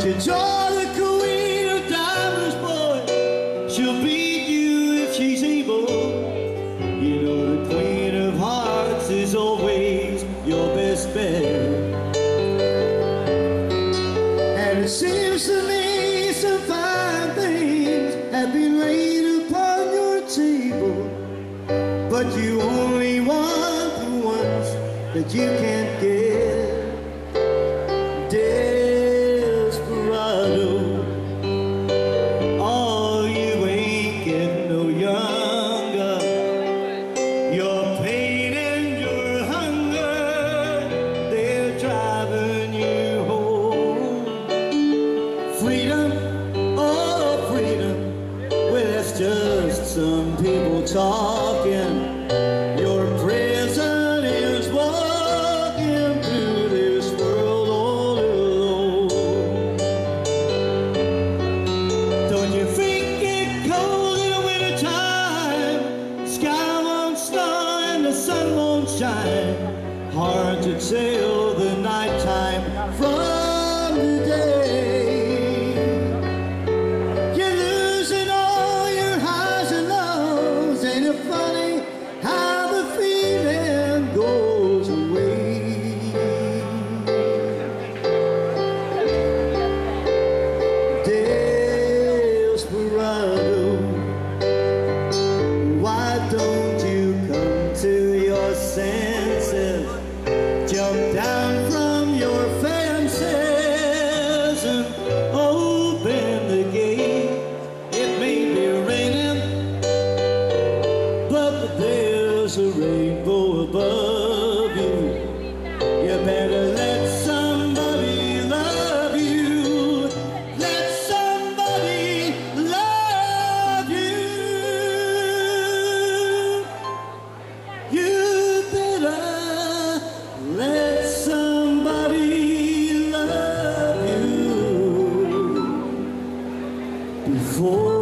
Don't you join the queen of diamonds, boy? She'll beat you if she's able. You know the queen of hearts is always your best bet. And it seems to me some fine things Have been laid upon your table But you only want that you can't get. Desperado, oh, you ain't getting no younger. Your pain and your hunger, they're driving you home. Freedom, oh, freedom, well, that's just some people talking. sunshine. Hard to tell the nighttime from come down. 哦